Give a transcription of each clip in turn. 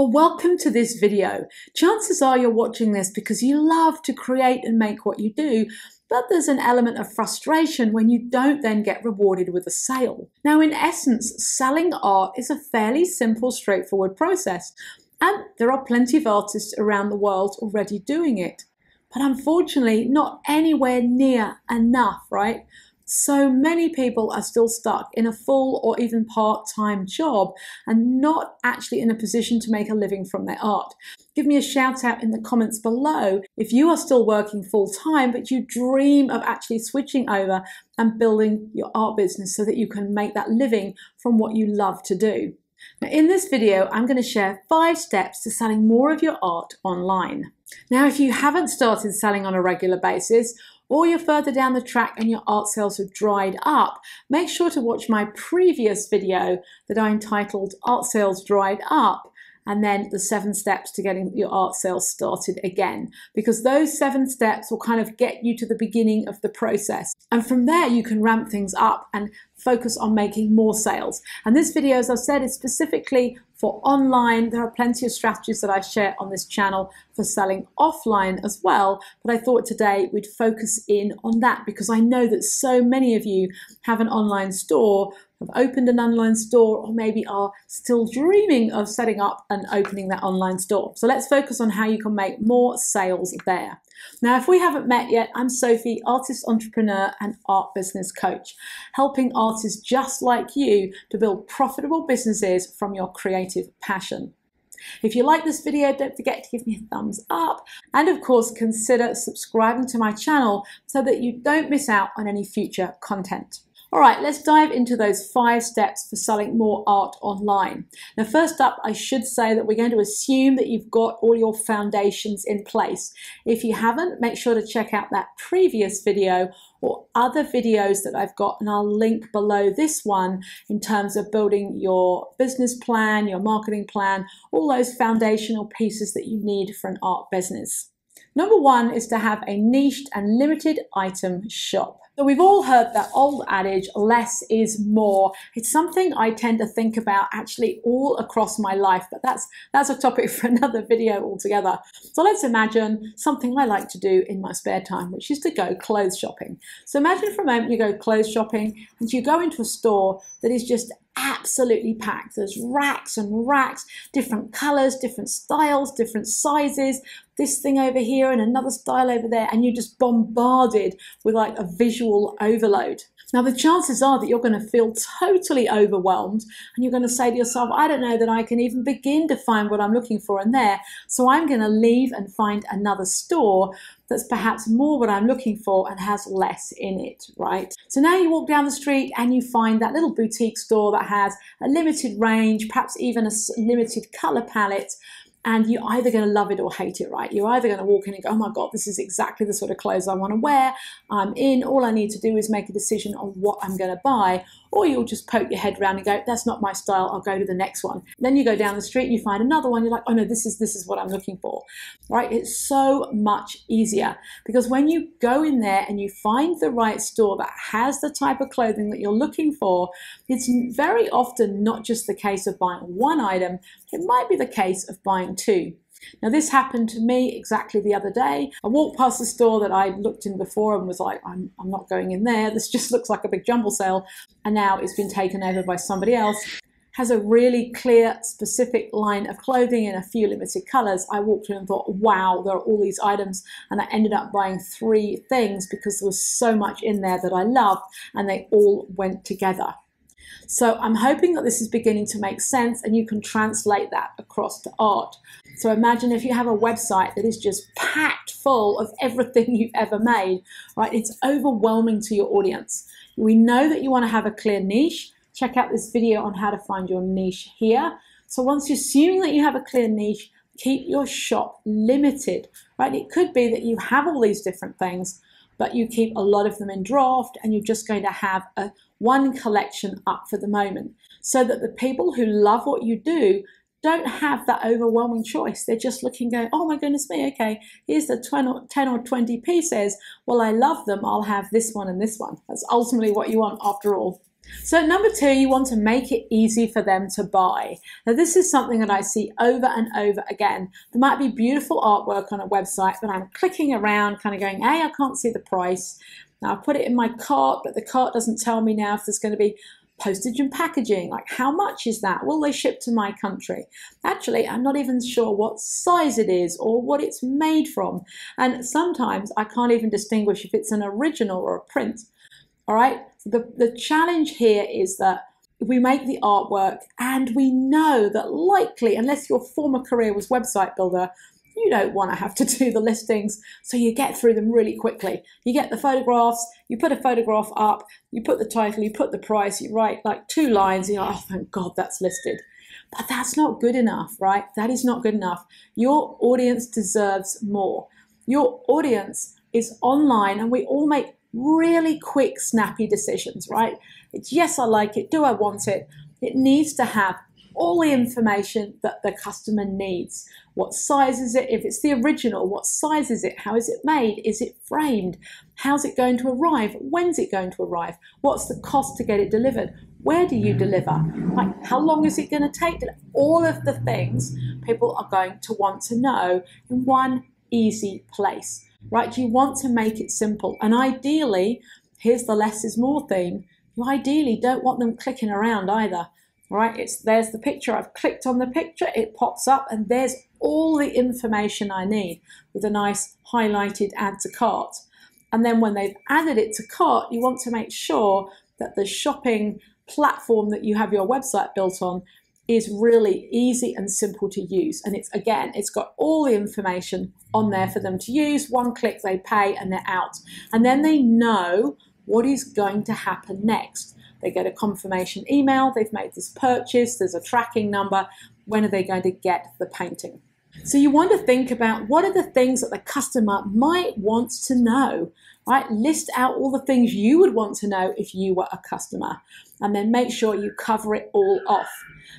Well, welcome to this video. Chances are you're watching this because you love to create and make what you do, but there's an element of frustration when you don't then get rewarded with a sale. Now, in essence, selling art is a fairly simple, straightforward process, and there are plenty of artists around the world already doing it. But unfortunately, not anywhere near enough, right? So many people are still stuck in a full or even part-time job and not actually in a position to make a living from their art. Give me a shout out in the comments below if you are still working full time but you dream of actually switching over and building your art business so that you can make that living from what you love to do. Now in this video, I'm going to share five steps to selling more of your art online. Now, if you haven't started selling on a regular basis or you're further down the track and your art sales have dried up, make sure to watch my previous video that I entitled Art Sales Dried Up and then the seven steps to getting your art sales started again. Because those seven steps will kind of get you to the beginning of the process. And from there you can ramp things up and focus on making more sales. And this video as I've said is specifically for online. There are plenty of strategies that I share on this channel for selling offline as well. But I thought today we'd focus in on that because I know that so many of you have an online store, have opened an online store, or maybe are still dreaming of setting up and opening that online store. So let's focus on how you can make more sales there. Now, if we haven't met yet, I'm Sophie, artist entrepreneur and art business coach, helping artists just like you to build profitable businesses from your creative passion. If you like this video, don't forget to give me a thumbs up and of course consider subscribing to my channel so that you don't miss out on any future content. All right, let's dive into those five steps for selling more art online. Now, first up, I should say that we're going to assume that you've got all your foundations in place. If you haven't, make sure to check out that previous video or other videos that I've got, and I'll link below this one in terms of building your business plan, your marketing plan, all those foundational pieces that you need for an art business. Number one is to have a niched and limited item shop. So we've all heard that old adage, less is more. It's something I tend to think about actually all across my life, but that's, that's a topic for another video altogether. So let's imagine something I like to do in my spare time, which is to go clothes shopping. So imagine for a moment you go clothes shopping and you go into a store that is just absolutely packed. There's racks and racks, different colors, different styles, different sizes, this thing over here and another style over there, and you're just bombarded with like a visual overload. Now, the chances are that you're going to feel totally overwhelmed and you're going to say to yourself, I don't know that I can even begin to find what I'm looking for in there. So I'm going to leave and find another store that's perhaps more what I'm looking for and has less in it, right? So now you walk down the street and you find that little boutique store that has a limited range, perhaps even a limited color palette, and you're either going to love it or hate it, right? You're either going to walk in and go, oh my God, this is exactly the sort of clothes I want to wear. I'm in. All I need to do is make a decision on what I'm going to buy. Or you'll just poke your head around and go, that's not my style. I'll go to the next one. Then you go down the street and you find another one. You're like, oh no, this is this is what I'm looking for, right? It's so much easier because when you go in there and you find the right store that has the type of clothing that you're looking for, it's very often not just the case of buying one item. It might be the case of buying two. Now, this happened to me exactly the other day. I walked past the store that I looked in before and was like, I'm, I'm not going in there. This just looks like a big jumble sale. And now it's been taken over by somebody else. Has a really clear, specific line of clothing in a few limited colors. I walked in and thought, wow, there are all these items. And I ended up buying three things because there was so much in there that I loved and they all went together. So I'm hoping that this is beginning to make sense and you can translate that across to art. So imagine if you have a website that is just packed full of everything you've ever made, right? It's overwhelming to your audience. We know that you want to have a clear niche. Check out this video on how to find your niche here. So once you're assuming that you have a clear niche, keep your shop limited, right? It could be that you have all these different things, but you keep a lot of them in draft and you're just going to have a one collection up for the moment so that the people who love what you do don't have that overwhelming choice. They're just looking, going, oh my goodness me, okay, here's the 10 or 20 pieces. Well, I love them. I'll have this one and this one. That's ultimately what you want after all. So, number two, you want to make it easy for them to buy. Now, this is something that I see over and over again. There might be beautiful artwork on a website, but I'm clicking around, kind of going, hey, I can't see the price. Now, I put it in my cart, but the cart doesn't tell me now if there's going to be postage and packaging. Like, how much is that? Will they ship to my country? Actually, I'm not even sure what size it is or what it's made from. And sometimes I can't even distinguish if it's an original or a print. All right. The, the challenge here is that we make the artwork and we know that likely, unless your former career was website builder, you don't want to have to do the listings, so you get through them really quickly. You get the photographs, you put a photograph up, you put the title, you put the price, you write like two lines, you're like, oh, thank God that's listed. But that's not good enough, right? That is not good enough. Your audience deserves more. Your audience is online, and we all make really quick, snappy decisions, right? It's yes, I like it. Do I want it? It needs to have all the information that the customer needs. What size is it? If it's the original, what size is it? How is it made? Is it framed? How's it going to arrive? When's it going to arrive? What's the cost to get it delivered? Where do you deliver? Like, how long is it going to take? All of the things people are going to want to know in one easy place, right? You want to make it simple. And ideally, here's the less is more theme. You ideally don't want them clicking around either right? It's there's the picture. I've clicked on the picture, it pops up, and there's all the information I need with a nice highlighted add to cart. And then when they've added it to cart, you want to make sure that the shopping platform that you have your website built on is really easy and simple to use. And it's again, it's got all the information on there for them to use. One click, they pay and they're out. And then they know what is going to happen next. They get a confirmation email, they've made this purchase, there's a tracking number. When are they going to get the painting? So you want to think about what are the things that the customer might want to know, right? List out all the things you would want to know if you were a customer, and then make sure you cover it all off.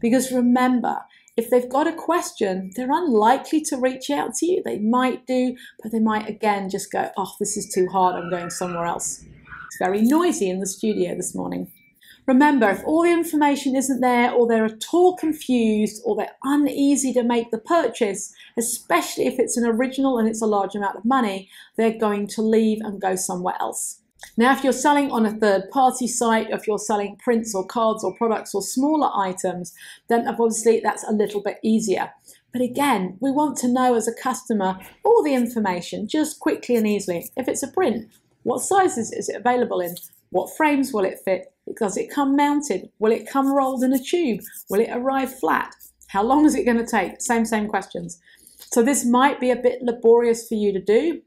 Because remember, if they've got a question, they're unlikely to reach out to you. They might do, but they might again just go, oh, this is too hard, I'm going somewhere else. It's very noisy in the studio this morning. Remember, if all the information isn't there, or they're at all confused, or they're uneasy to make the purchase, especially if it's an original and it's a large amount of money, they're going to leave and go somewhere else. Now, if you're selling on a third party site, if you're selling prints or cards or products or smaller items, then obviously that's a little bit easier. But again, we want to know as a customer all the information just quickly and easily. If it's a print, what sizes is it available in? What frames will it fit? Does it come mounted? Will it come rolled in a tube? Will it arrive flat? How long is it going to take? Same, same questions. So this might be a bit laborious for you to do.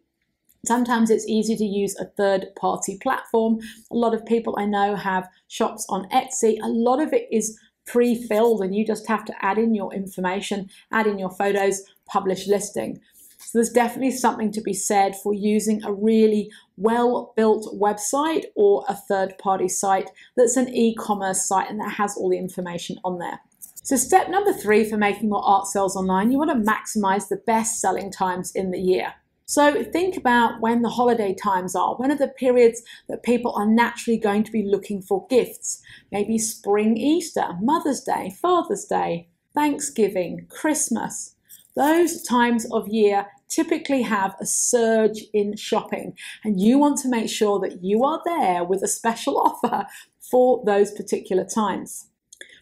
Sometimes it's easy to use a third party platform. A lot of people I know have shops on Etsy. A lot of it is pre-filled and you just have to add in your information, add in your photos, publish listing. So there's definitely something to be said for using a really well built website or a third party site that's an e commerce site and that has all the information on there. So, step number three for making more art sales online, you want to maximize the best selling times in the year. So, think about when the holiday times are. When are the periods that people are naturally going to be looking for gifts? Maybe spring, Easter, Mother's Day, Father's Day, Thanksgiving, Christmas. Those times of year typically have a surge in shopping, and you want to make sure that you are there with a special offer for those particular times.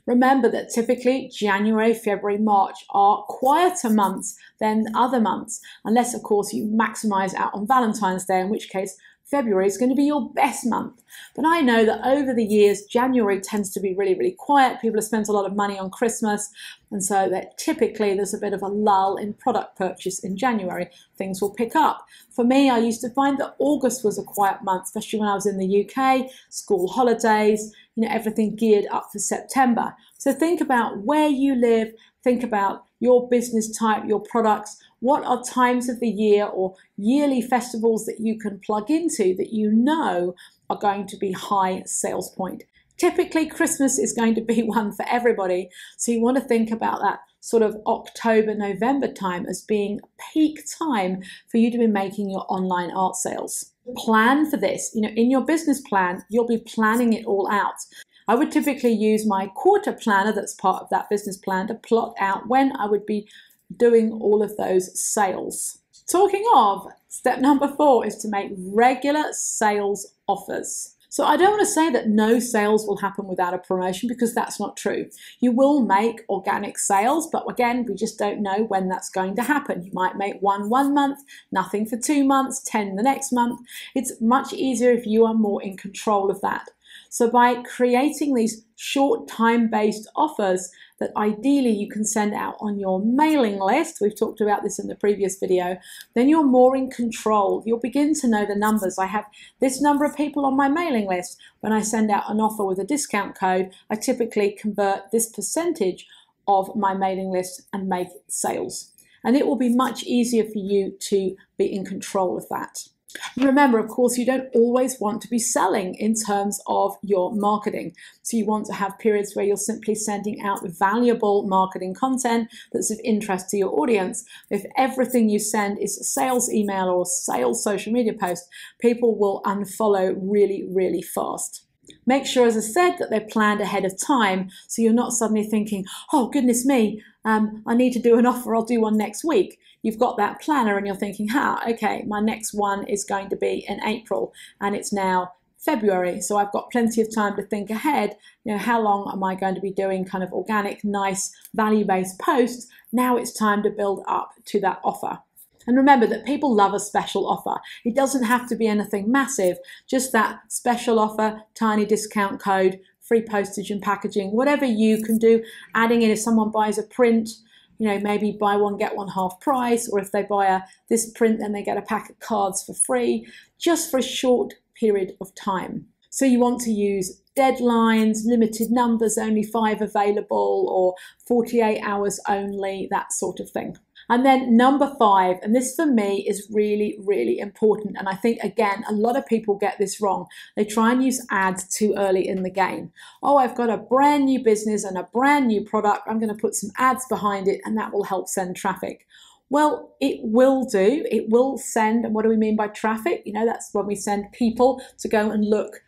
Remember that typically January, February, March are quieter months than other months, unless, of course, you maximize out on Valentine's Day, in which case February is going to be your best month. But I know that over the years, January tends to be really, really quiet. People have spent a lot of money on Christmas. And so that typically there's a bit of a lull in product purchase in January. Things will pick up. For me, I used to find that August was a quiet month, especially when I was in the UK, school holidays, you know, everything geared up for September. So think about where you live, think about your business type, your products, what are times of the year or yearly festivals that you can plug into that you know are going to be high sales point. Typically, Christmas is going to be one for everybody, so you want to think about that sort of October, November time as being peak time for you to be making your online art sales. Plan for this. You know, in your business plan, you'll be planning it all out. I would typically use my quarter planner that's part of that business plan to plot out when I would be doing all of those sales. Talking of, step number four is to make regular sales offers. So I don't want to say that no sales will happen without a promotion because that's not true. You will make organic sales, but again, we just don't know when that's going to happen. You might make one one month, nothing for two months, 10 the next month. It's much easier if you are more in control of that. So by creating these short time-based offers that ideally you can send out on your mailing list, we've talked about this in the previous video, then you're more in control. You'll begin to know the numbers. I have this number of people on my mailing list. When I send out an offer with a discount code, I typically convert this percentage of my mailing list and make sales. And it will be much easier for you to be in control of that. Remember, of course, you don't always want to be selling in terms of your marketing. So you want to have periods where you're simply sending out valuable marketing content that's of interest to your audience. If everything you send is a sales email or sales social media post, people will unfollow really, really fast. Make sure, as I said, that they're planned ahead of time so you're not suddenly thinking, oh, goodness me, um, I need to do an offer, I'll do one next week. You've got that planner and you're thinking, ha, okay, my next one is going to be in April and it's now February, so I've got plenty of time to think ahead. You know, how long am I going to be doing kind of organic, nice, value based posts? Now it's time to build up to that offer. And remember that people love a special offer. It doesn't have to be anything massive, just that special offer, tiny discount code, free postage and packaging, whatever you can do. Adding in if someone buys a print, you know, maybe buy one, get one half price, or if they buy a this print, then they get a pack of cards for free, just for a short period of time. So you want to use deadlines, limited numbers, only five available, or 48 hours only, that sort of thing. And then number five, and this for me is really, really important. And I think, again, a lot of people get this wrong. They try and use ads too early in the game. Oh, I've got a brand new business and a brand new product. I'm going to put some ads behind it, and that will help send traffic. Well, it will do. It will send. And what do we mean by traffic? You know, that's when we send people to go and look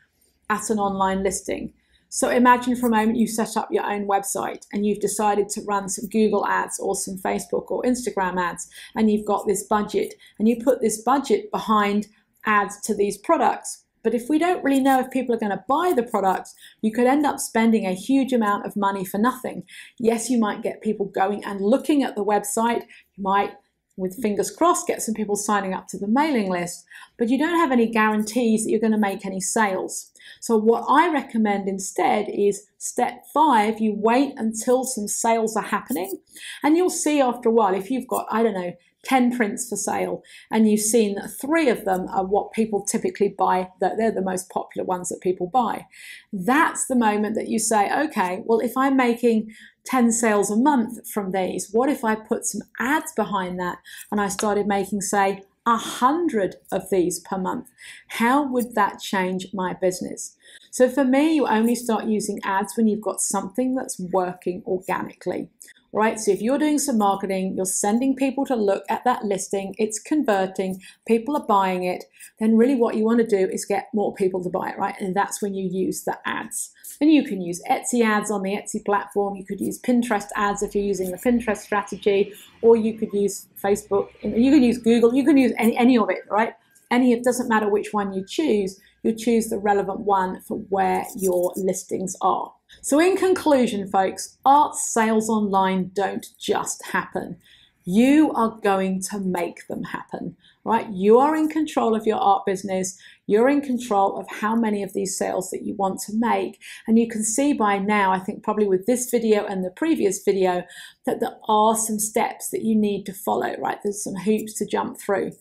at an online listing. So imagine for a moment you set up your own website and you've decided to run some Google ads or some Facebook or Instagram ads, and you've got this budget, and you put this budget behind ads to these products. But if we don't really know if people are going to buy the products, you could end up spending a huge amount of money for nothing. Yes, you might get people going and looking at the website. You might with fingers crossed, get some people signing up to the mailing list, but you don't have any guarantees that you're going to make any sales. So, what I recommend instead is step five, you wait until some sales are happening, and you'll see after a while if you've got, I don't know, 10 prints for sale and you've seen that three of them are what people typically buy that they're the most popular ones that people buy that's the moment that you say okay well if i'm making 10 sales a month from these what if i put some ads behind that and i started making say a hundred of these per month. How would that change my business? So for me you only start using ads when you've got something that's working organically right? So if you're doing some marketing, you're sending people to look at that listing, it's converting, people are buying it, then really what you want to do is get more people to buy it, right? And that's when you use the ads. And you can use Etsy ads on the Etsy platform, you could use Pinterest ads if you're using the Pinterest strategy, or you could use Facebook, you can use Google, you can use any, any of it, right? Any, it doesn't matter which one you choose, you choose the relevant one for where your listings are. So, in conclusion, folks, art sales online don't just happen. You are going to make them happen, right? You are in control of your art business. You're in control of how many of these sales that you want to make. And you can see by now, I think probably with this video and the previous video, that there are some steps that you need to follow, right? There's some hoops to jump through.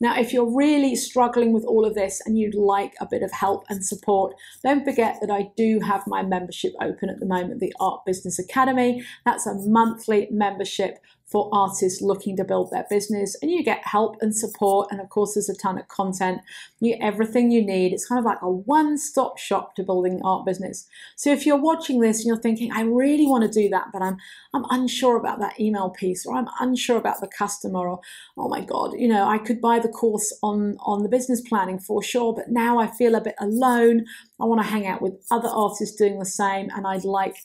Now, if you're really struggling with all of this and you'd like a bit of help and support, don't forget that I do have my membership open at the moment, the Art Business Academy. That's a monthly membership for artists looking to build their business and you get help and support and of course there's a ton of content. You get everything you need. It's kind of like a one-stop shop to building art business. So if you're watching this and you're thinking i really want to do that but i'm i'm unsure about that email piece or i'm unsure about the customer or oh my god you know i could buy the course on on the business planning for sure but now i feel a bit alone. I want to hang out with other artists doing the same and i'd like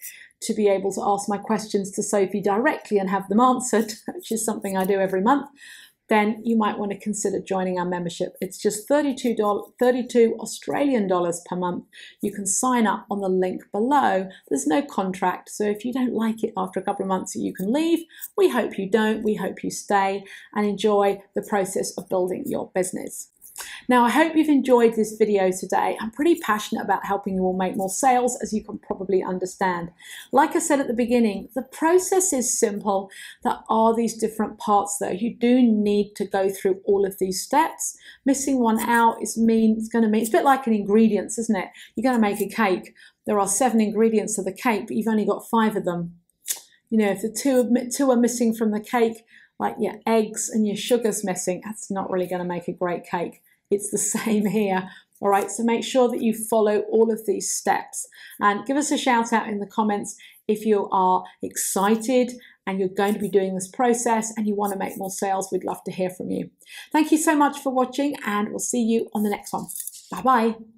to be able to ask my questions to Sophie directly and have them answered, which is something I do every month, then you might want to consider joining our membership. It's just $32, 32 Australian dollars per month. You can sign up on the link below. There's no contract, so if you don't like it after a couple of months, you can leave. We hope you don't. We hope you stay and enjoy the process of building your business. Now, I hope you've enjoyed this video today. I'm pretty passionate about helping you all make more sales, as you can probably understand. Like I said at the beginning, the process is simple. There are these different parts though. You do need to go through all of these steps. Missing one out is mean, it's going to mean, it's a bit like an ingredients, isn't it? You're going to make a cake. There are seven ingredients to the cake, but you've only got five of them. You know, if the two, two are missing from the cake, like your eggs and your sugar's missing, that's not really going to make a great cake. It's the same here. All right, so make sure that you follow all of these steps and give us a shout out in the comments if you are excited and you're going to be doing this process and you want to make more sales. We'd love to hear from you. Thank you so much for watching and we'll see you on the next one. Bye bye.